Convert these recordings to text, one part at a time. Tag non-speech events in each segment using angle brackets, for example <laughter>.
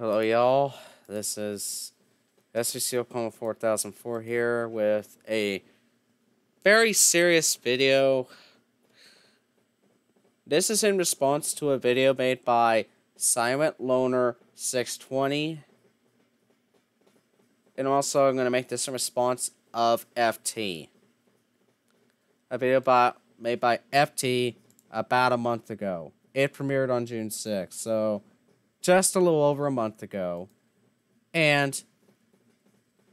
Hello, y'all. This is SPC Oklahoma 4004 here with a very serious video. This is in response to a video made by Silent Loner 620. And also, I'm going to make this in response of FT. A video by, made by FT about a month ago. It premiered on June 6th, so just a little over a month ago. And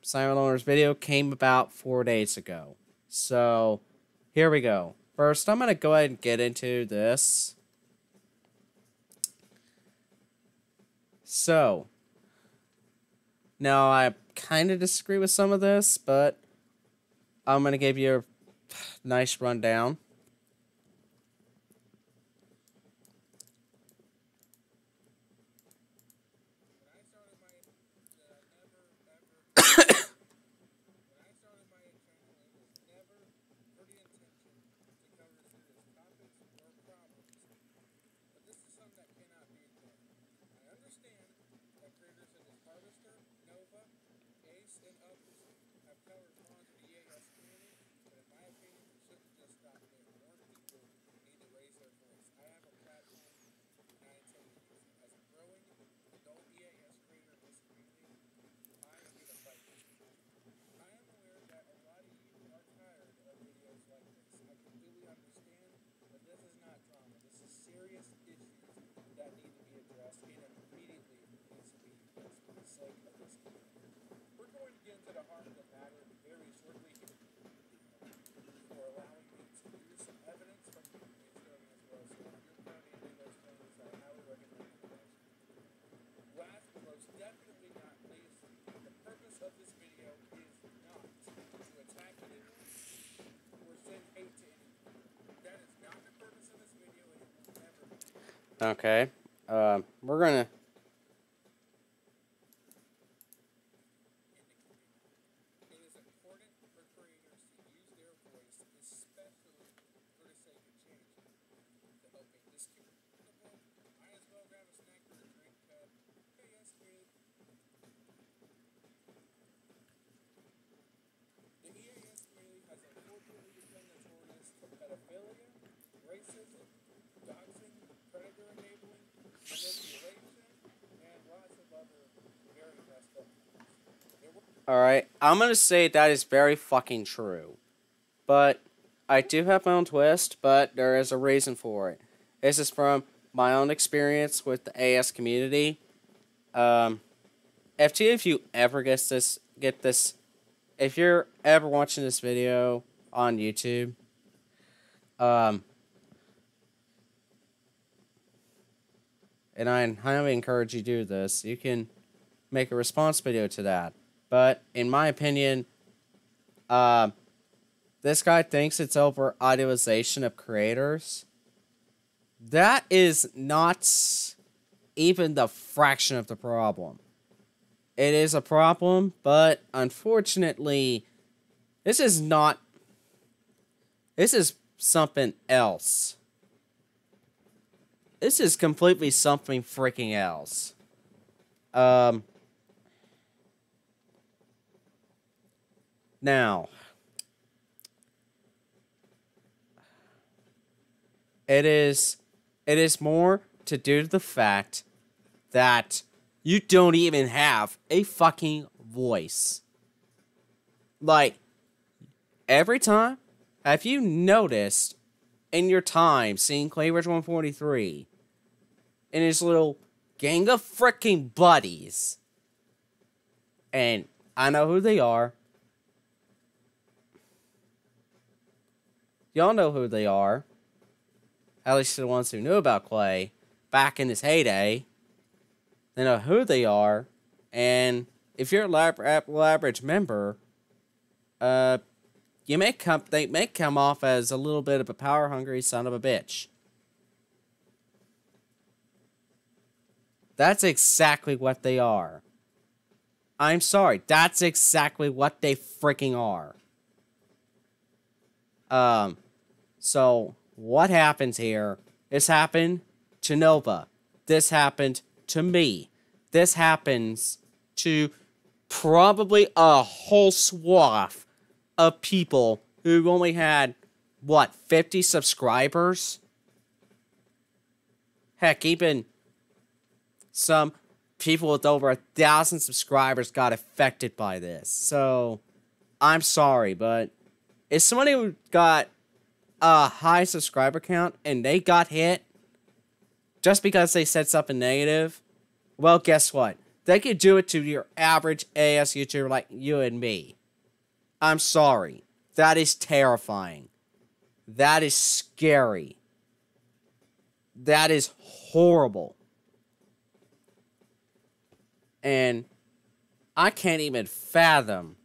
Silent Loner's video came about four days ago. So here we go. First, I'm going to go ahead and get into this. So, now I kind of disagree with some of this, but I'm going to give you a nice rundown. Okay. Uh, we're gonna. Alright, I'm gonna say that is very fucking true. But I do have my own twist, but there is a reason for it. This is from my own experience with the EAS community. Um, FT, if you ever get this, get this, if you're ever watching this video on YouTube, um, and I highly encourage you to do this, you can make a response video to that. But in my opinion, uh, this guy thinks it's over idealization of creators. That is not even the fraction of the problem. It is a problem, but unfortunately, this is not. This is something else. This is completely something freaking else. Um. Now, it is it is more to do to the fact that you don't even have a fucking voice. Like every time, have you noticed in your time seeing Clayridge 143 and his little gang of freaking buddies? And I know who they are. Y'all know who they are. At least the ones who knew about Clay back in his heyday. They know who they are. And if you're a Lab, Labridge member, uh, you may come they may come off as a little bit of a power hungry son of a bitch. That's exactly what they are. I'm sorry. That's exactly what they freaking are. Um, so what happens here? This happened to Nova. This happened to me. this happens to probably a whole swath of people who only had what 50 subscribers heck even some people with over a thousand subscribers got affected by this so i'm sorry but if somebody who got a high subscriber count and they got hit just because they said something negative well guess what they could do it to your average as youtuber like you and me i'm sorry that is terrifying that is scary. That is horrible. And I can't even fathom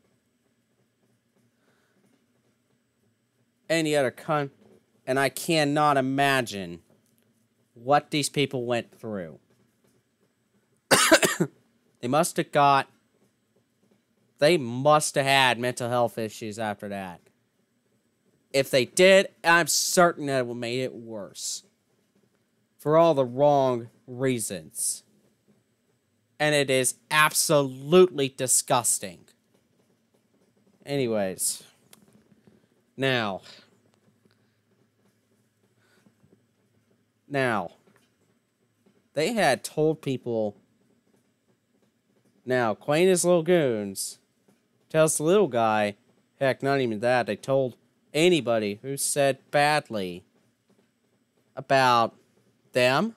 any other con and I cannot imagine what these people went through. <coughs> they must have got they must have had mental health issues after that. If they did, I'm certain that it would make it worse. For all the wrong reasons. And it is absolutely disgusting. Anyways. Now. Now. They had told people. Now, Quain's little goons tells the little guy, heck, not even that, they told anybody who said badly about them.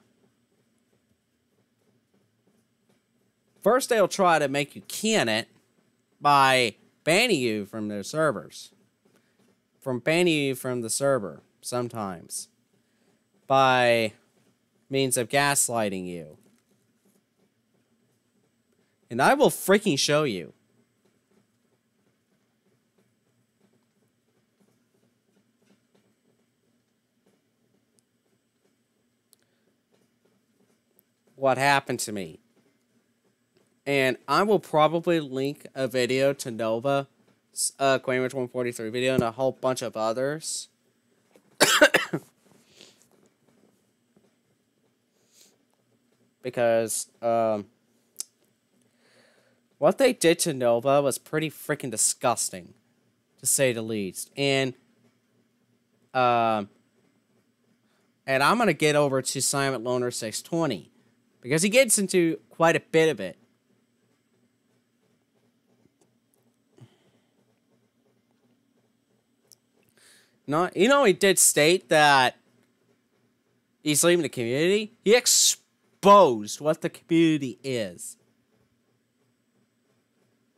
First, they'll try to make you can it by banning you from their servers. From banning you from the server, sometimes. By means of gaslighting you. And I will freaking show you. what happened to me. And I will probably link a video to Nova, uh, Quainwich 143 video, and a whole bunch of others. <coughs> because, um, what they did to Nova was pretty freaking disgusting, to say the least. And, um, and I'm going to get over to Silent Loner 620 because he gets into quite a bit of it. Not, you know, he did state that he's leaving the community. He exposed what the community is.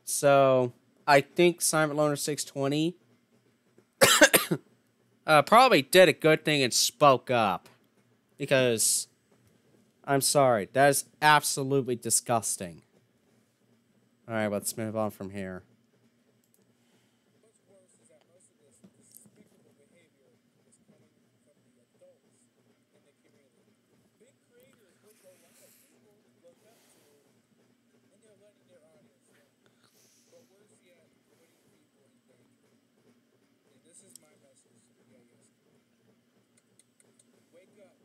So, I think Silent Loner 620 <coughs> uh, probably did a good thing and spoke up. Because I'm sorry. That is absolutely disgusting. Alright, let's move on from here. This is my message. Wake up.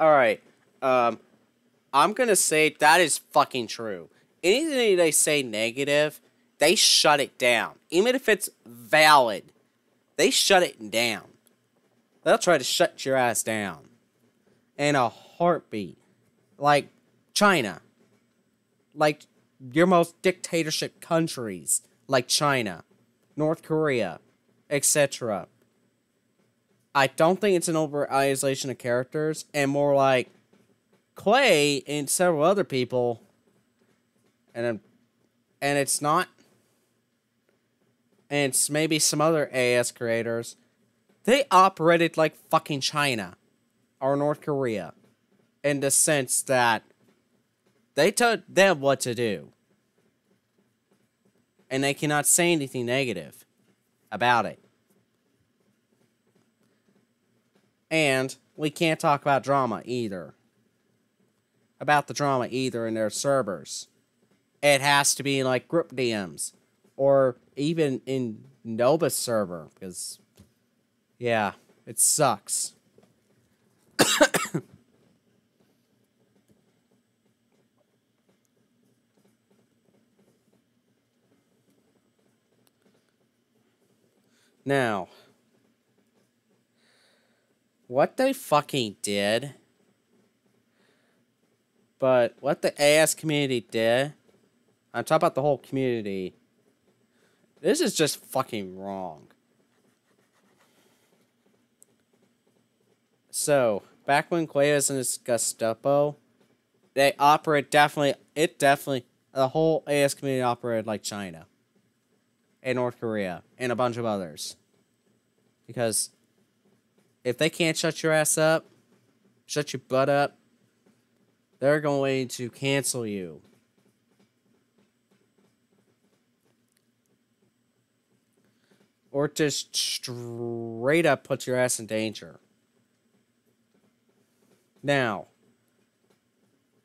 All right. Um, I'm gonna say that is fucking true. Anything they say negative, they shut it down. Even if it's valid, they shut it down. they'll try to shut your ass down in a heartbeat. Like China. Like your most dictatorship countries, like China, North Korea, etc. I don't think it's an over isolation of characters, and more like Clay and several other people, and and it's not, and it's maybe some other EAS creators. They operated like fucking China or North Korea, in the sense that they told them what to do, and they cannot say anything negative about it. And we can't talk about drama either. About the drama either in their servers. It has to be like group DMs. Or even in Nova's server. Because, yeah, it sucks. <coughs> now, what they fucking did, but what the EAS community did, I'm talking about the whole community, this is just fucking wrong. So, back when Quay was in his Gestapo, they operate definitely, it definitely, the whole EAS community operated like China and North Korea and a bunch of others. Because if they can't shut your ass up, shut your butt up, they're going to cancel you. Or just straight up put your ass in danger. Now,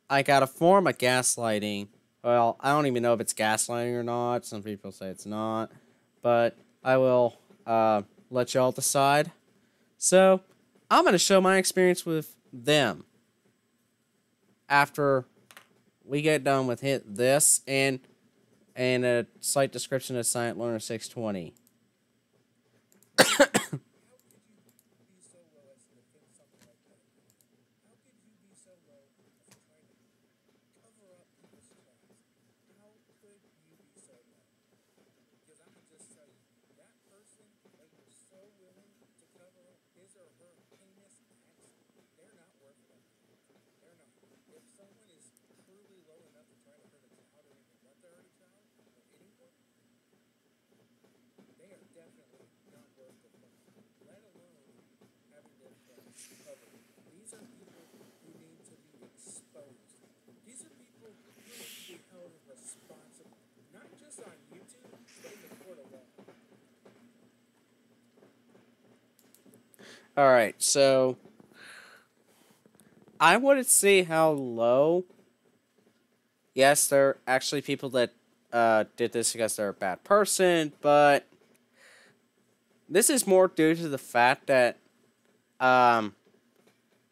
I got a form of gaslighting. Well, I don't even know if it's gaslighting or not. Some people say it's not. But I will uh, let y'all decide. So, I'm going to show my experience with them after we get done with hit this and and a site description of Silent Loner 620. All right, so I want to see how low. Yes, there are actually people that uh, did this because they're a bad person, but this is more due to the fact that um,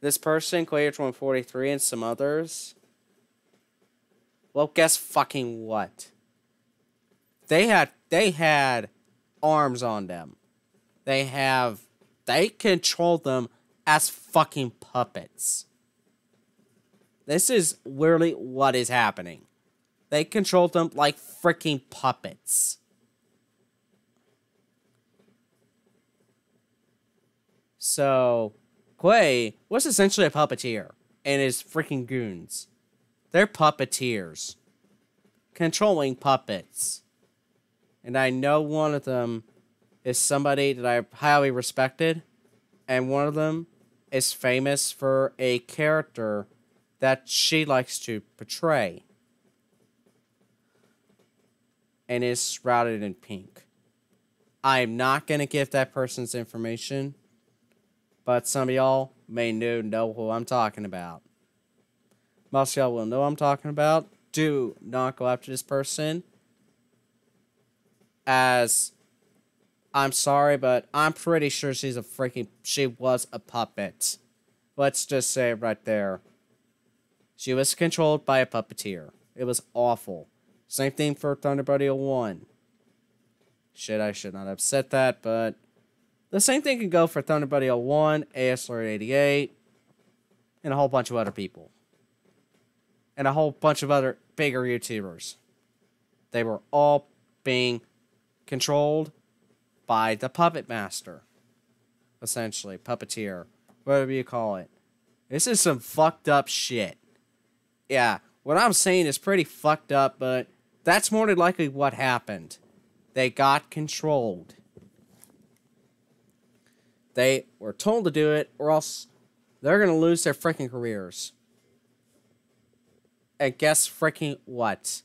this person, Clearage 143, and some others. Well, guess fucking what? They had they had arms on them. They have they control them as fucking puppets. This is literally what is happening. They control them like freaking puppets. So, Quay was essentially a puppeteer and his freaking goons. They're puppeteers. Controlling puppets. And I know one of them is somebody that I highly respected, and one of them is famous for a character that she likes to portray and is shrouded in pink. I am not going to give that person's information, but some of y'all may know, know who I'm talking about. Most y'all will know I'm talking about. Do not go after this person as I'm sorry, but I'm pretty sure she's a freaking. She was a puppet. Let's just say right there. She was controlled by a puppeteer. It was awful. Same thing for Thunderbird 1. Shit, I should not have said that, but The same thing can go for Thunderbuddy 01, ASLR 88, and a whole bunch of other people. And a whole bunch of other bigger YouTubers. They were all being controlled by the puppet master. Essentially, puppeteer, whatever you call it. This is some fucked up shit. Yeah, what I'm saying is pretty fucked up, but that's more than likely what happened. They got controlled. They were told to do it, or else they're gonna lose their freaking careers. And guess freaking what?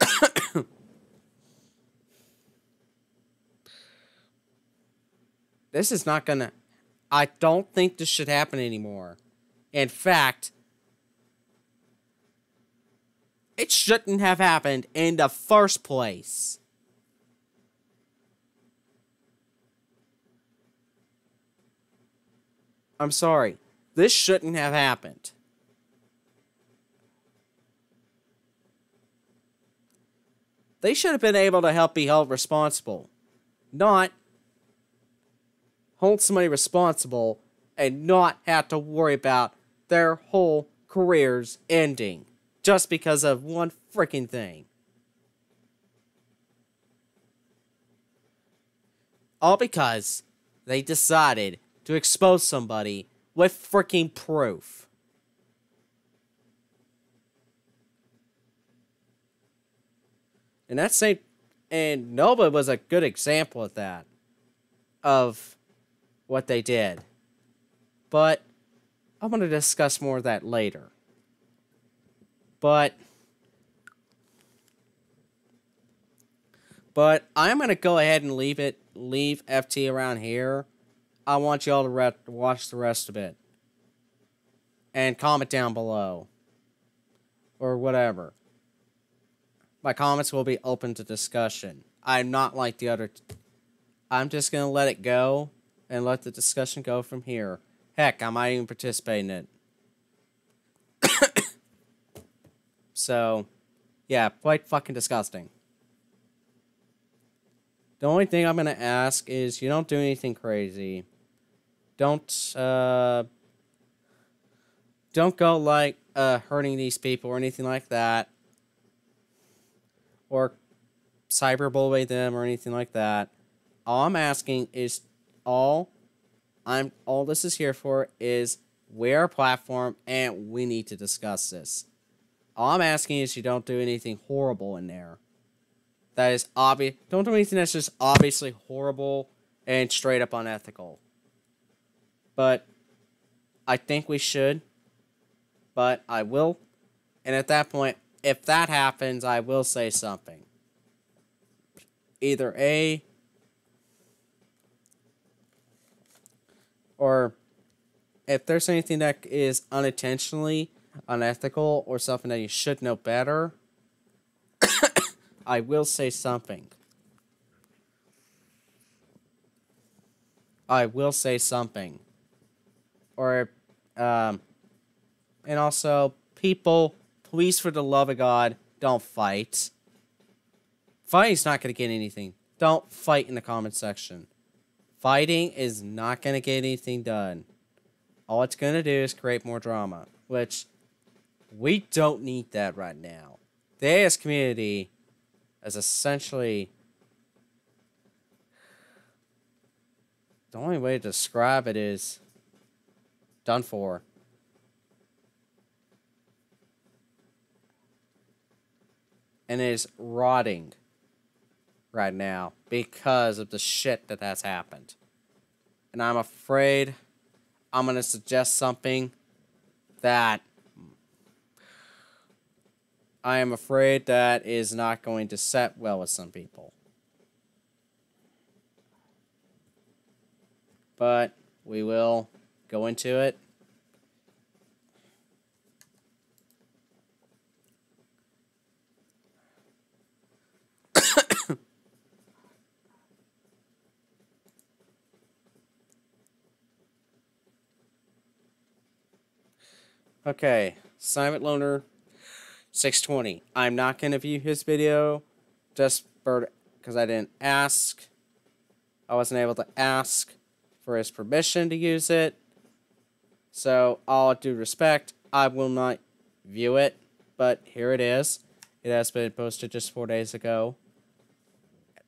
<coughs> <coughs> this is not gonna. I don't think this should happen anymore. In fact, it shouldn't have happened in the first place. I'm sorry. This shouldn't have happened. They should have been able to help be held responsible, not hold somebody responsible and not have to worry about their whole careers ending just because of one freaking thing. All because they decided to expose somebody with freaking proof. And that's same and Nova was a good example of that. Of what they did. But I want to discuss more of that later. But but I'm gonna go ahead and leave it leave FT around here. I want y'all to watch the rest of it and comment down below or whatever. My comments will be open to discussion. I'm not like the other. I'm just gonna let it go and let the discussion go from here. Heck, I might even participate in it. <coughs> so, yeah, quite fucking disgusting. The only thing I'm gonna ask is you don't do anything crazy. Don't uh don't go like uh hurting these people or anything like that. Or cyberbully them or anything like that. All I'm asking is all I'm all this is here for is we're a platform and we need to discuss this. All I'm asking is you don't do anything horrible in there. That is obvious. Don't do anything that's just obviously horrible and straight up unethical. But I think we should. But I will. And at that point, if that happens, I will say something. Either A, or if there's anything that is unintentionally unethical or something that you should know better, <coughs> I will say something. I will say something. Or, um, and also, people, please, for the love of God, don't fight. Fighting's not going to get anything. Don't fight in the comment section. Fighting is not going to get anything done. All it's going to do is create more drama, which we don't need that right now. The EAS community is essentially the only way to describe it is done for. And it is rotting right now because of the shit that has happened. And I'm afraid I'm going to suggest something that I am afraid that is not going to set well with some people. But we will go into it. Okay, Silent Loner 620. I'm not going to view his video just because I didn't ask. I wasn't able to ask for his permission to use it. So, all due respect, I will not view it, but here it is. It has been posted just four days ago.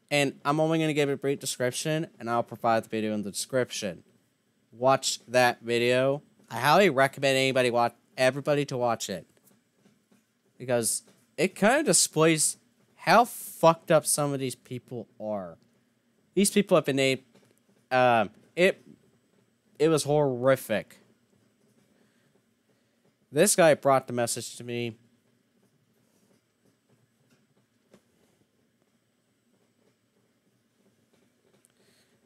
And I'm only going to give a brief description, and I'll provide the video in the description. Watch that video. I highly recommend anybody watch everybody to watch it. Because it kind of displays how fucked up some of these people are. These people have been named. Um, it it was horrific. This guy brought the message to me.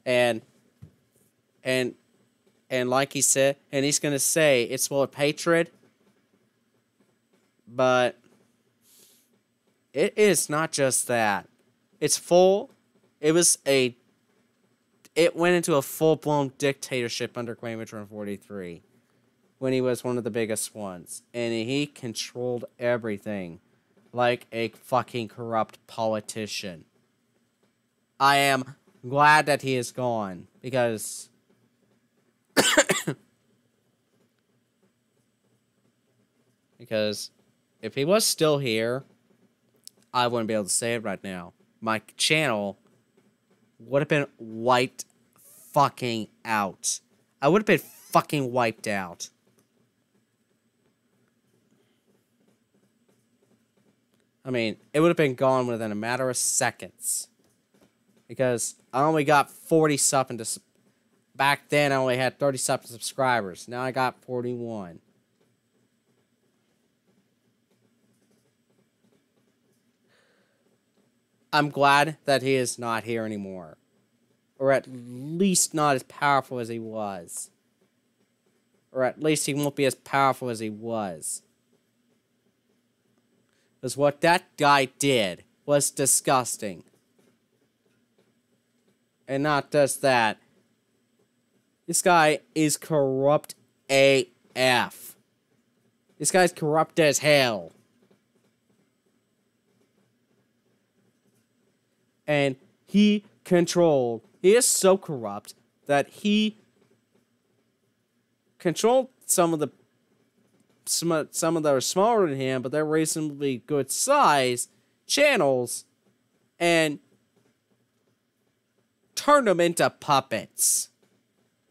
And and and like he said, and he's gonna say it's full of hatred, but it is not just that. It's full. It was a. It went into a full blown dictatorship under Quamitron 43 when he was one of the biggest ones. And he controlled everything like a fucking corrupt politician. I am glad that he is gone because. <coughs> because if he was still here, I wouldn't be able to say it right now. My channel would have been wiped fucking out. I would have been fucking wiped out. I mean, it would have been gone within a matter of seconds. Because I only got 40 something to. Back then, I only had 30 something subscribers. Now I got 41. I'm glad that he is not here anymore. Or at least not as powerful as he was. Or at least he won't be as powerful as he was. Because what that guy did was disgusting. And not just that. This guy is corrupt AF. This guy's corrupt as hell. And he controlled. He is so corrupt that he controlled some of the some some of that are smaller than him, but they're reasonably good size channels, and turn them into puppets.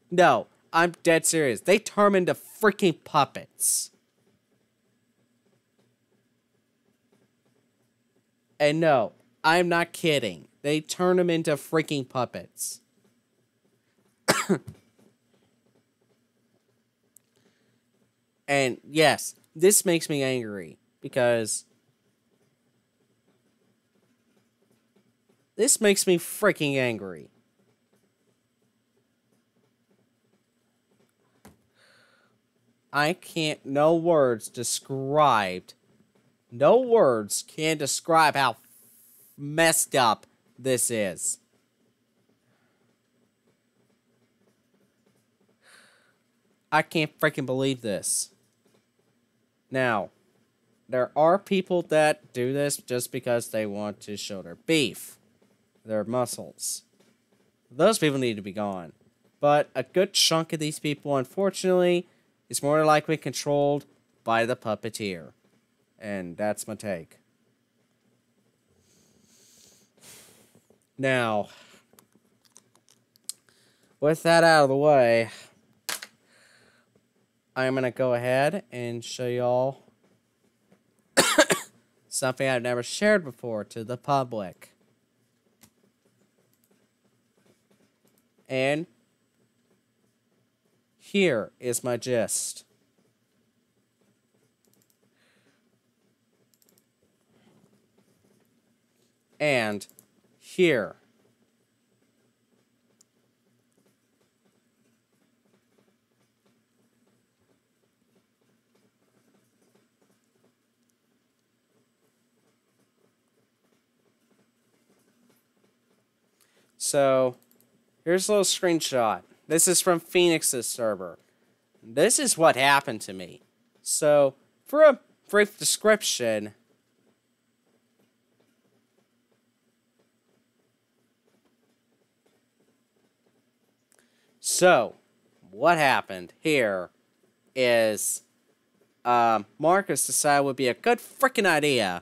No, I'm dead serious. They turn into freaking puppets. And no, I'm not kidding. They turn them into freaking puppets. <coughs> and yes, this makes me angry because this makes me freaking angry. I can't, no words described, no words can describe how messed up this is. I can't freaking believe this. Now, there are people that do this just because they want to show their beef, their muscles. Those people need to be gone. But a good chunk of these people, unfortunately, is more likely controlled by the puppeteer. And that's my take. Now, with that out of the way, I'm going to go ahead and show y'all <coughs> something I've never shared before to the public. And here is my gist. And here. So, here's a little screenshot. This is from Phoenix's server. This is what happened to me. So, for a brief description, So, what happened here is uh, Marcus decided it would be a good freaking idea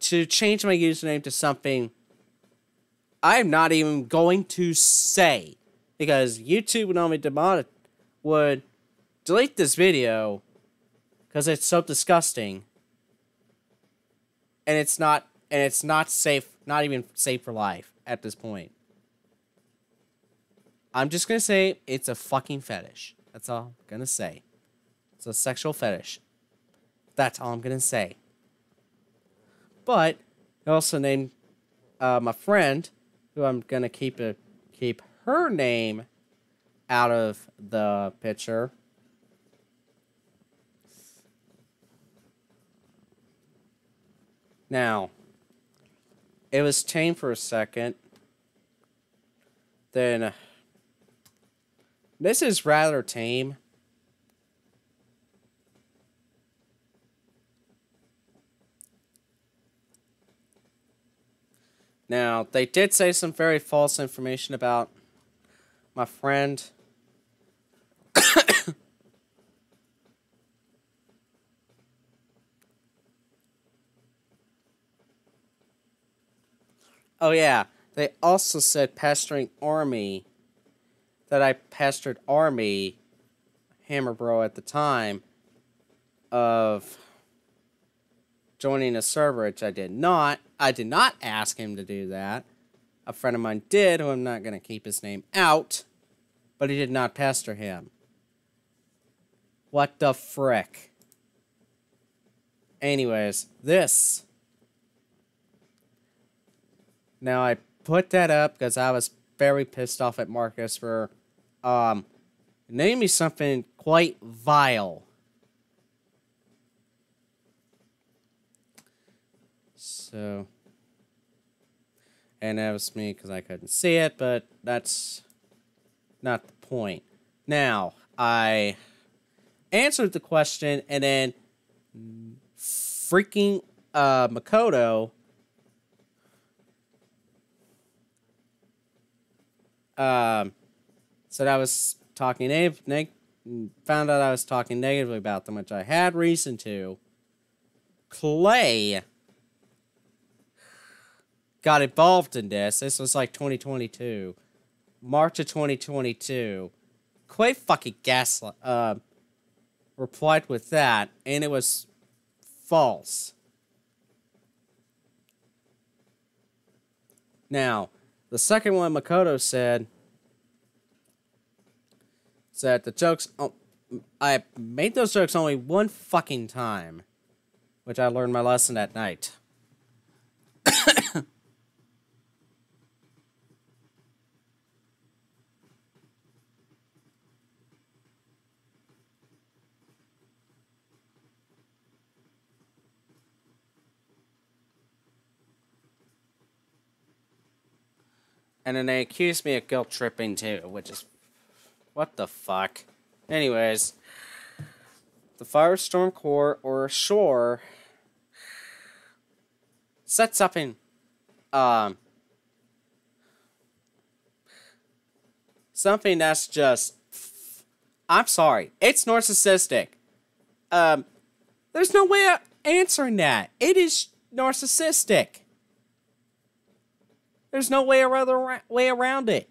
to change my username to something I'm not even going to say. Because YouTube would only demonet would delete this video because it's so disgusting. And it's not and it's not safe not even safe for life at this point i'm just gonna say it's a fucking fetish. That's all i'm gonna say. It's a sexual fetish. That's all i'm gonna say. But I also named uh, my friend who i'm gonna keep a keep her name out of the picture. Now, it was tame for a second. Then, this is rather tame. Now, they did say some very false information about my friend. <coughs> Oh yeah, they also said pastoring army that I pastored army Hammer Bro at the time of joining a server, which I did not. I did not ask him to do that. A friend of mine did, who I'm not going to keep his name out, but he did not pastor him. What the frick? Anyways, this now I put that up because I was very pissed off at Marcus for um naming me something quite vile. So and that was me because I couldn't see it, but that's not the point. Now, I answered the question and then freaking uh, Makoto um, said I was talking negative, neg- found out I was talking negatively about them, which I had reason to. Clay got involved in this. This was like 2022, March of 2022. Clay fucking gaslit, uh, replied with that, and it was false. Now, the second one, Makoto said, said the jokes. Oh, I made those jokes only one fucking time, which I learned my lesson at night. <coughs> And then they accused me of guilt tripping too, which is. What the fuck? Anyways, the Firestorm Corps or Shore sets up in. Um. Something that's just. I'm sorry. It's narcissistic. Um. There's no way of answering that. It is narcissistic. There's no way around, way around it.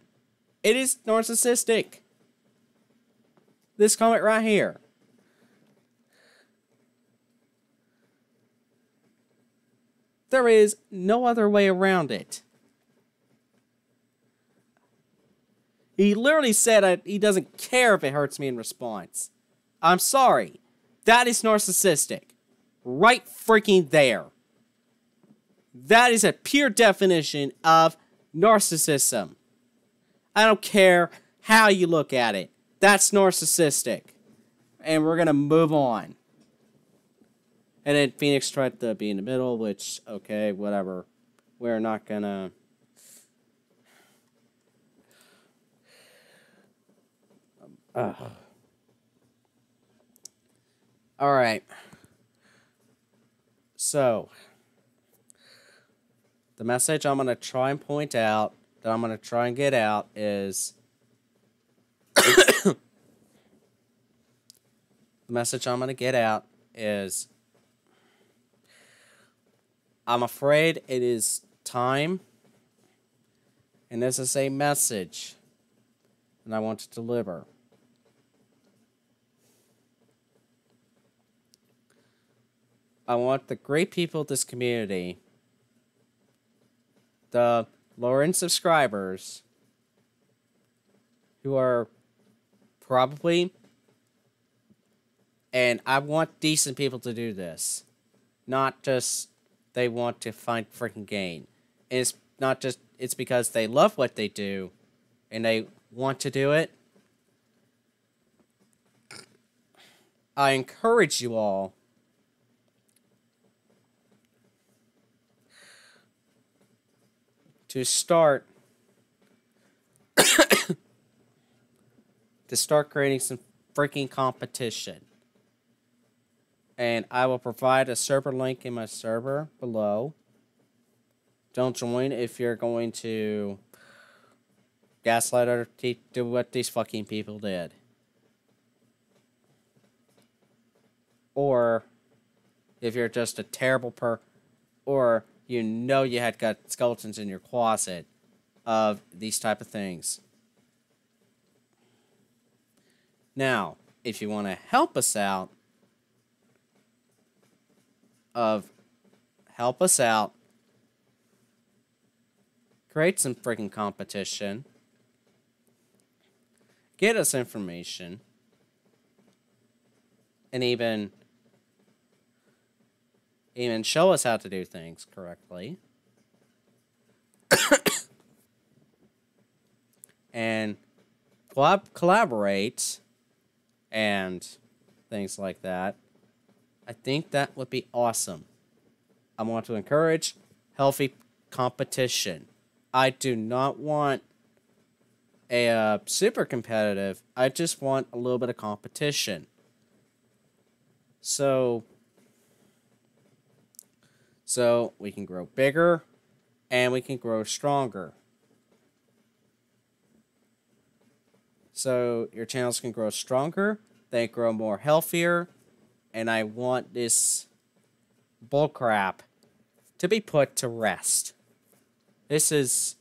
It is narcissistic. This comment right here. There is no other way around it. He literally said he doesn't care if it hurts me in response. I'm sorry. That is narcissistic. Right freaking there. That is a pure definition of narcissism. I don't care how you look at it. That's narcissistic. And we're going to move on. And then Phoenix tried to be in the middle, which, okay, whatever. We're not going to. Uh. All right. So, the message I'm going to try and point out, that I'm going to try and get out is the message I'm going to get out is I'm afraid it is time, and this is a message, and I want to deliver. I want the great people of this community, the lower end subscribers, who are probably, and I want decent people to do this, not just they want to find freaking gain. And it's not just it's because they love what they do and they want to do it. I encourage you all to start <coughs> to start creating some freaking competition and I will provide a server link in my server below. Don't join if you're going to gaslight or do what these fucking people did. Or if you're just a terrible per or you know you had got skeletons in your closet of these type of things. Now, if you want to help us out, of help us out, create some freaking competition, get us information, and even even show us how to do things correctly. <coughs> and collab- collaborate and things like that. I think that would be awesome. I want to encourage healthy competition. I do not want a uh, super competitive. I just want a little bit of competition. So so we can grow bigger and we can grow stronger. So your channels can grow stronger, they grow more healthier, and I want this bullcrap to be put to rest. This is,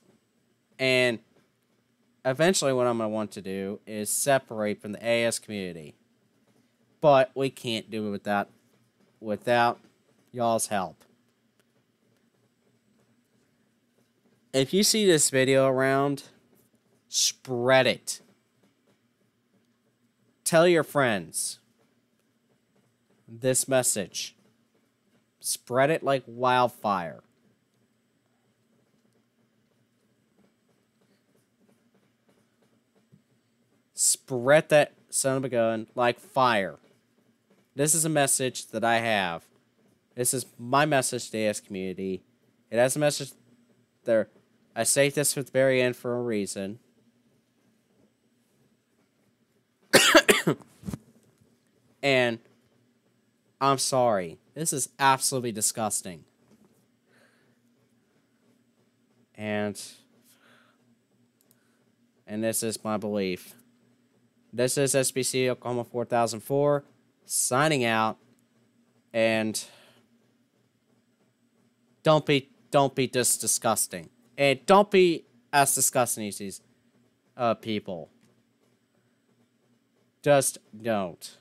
and eventually what I'm going to want to do is separate from the EAS community. But we can't do it without, without y'all's help. If you see this video around, spread it. Tell your friends this message. Spread it like wildfire. Spread that son of a gun like fire. This is a message that I have. This is my message to the EAS community. It has a message there. I say this at the very end for a reason. <coughs> and I'm sorry. This is absolutely disgusting. And and this is my belief. This is SPC Oklahoma 4004 signing out and don't be don't be this disgusting. And don't be as disgusting as these uh, people. Just don't.